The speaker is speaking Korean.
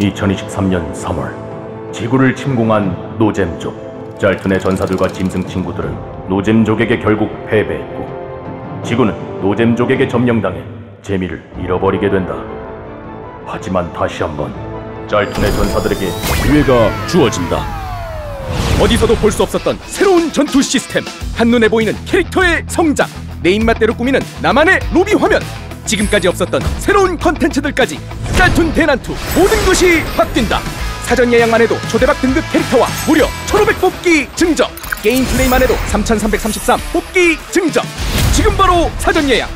2023년 3월 지구를 침공한 노잼족 짤툰의 전사들과 짐승 친구들은 노잼족에게 결국 패배했고 지구는 노잼족에게 점령당해 재미를 잃어버리게 된다. 하지만 다시 한번 짤툰의 전사들에게 기회가 주어진다. 어디서도 볼 수 없었던 새로운 전투 시스템 한눈에 보이는 캐릭터의 성장 내 입맛대로 꾸미는 나만의 로비 화면 지금까지 없었던 새로운 컨텐츠들까지 짤툰 대난투 모든 것이 바뀐다. 사전 예약만 해도 초대박 등급 캐릭터와 무려 1500 뽑기 증정. 게임 플레이만 해도 3333 뽑기 증정. 지금 바로 사전 예약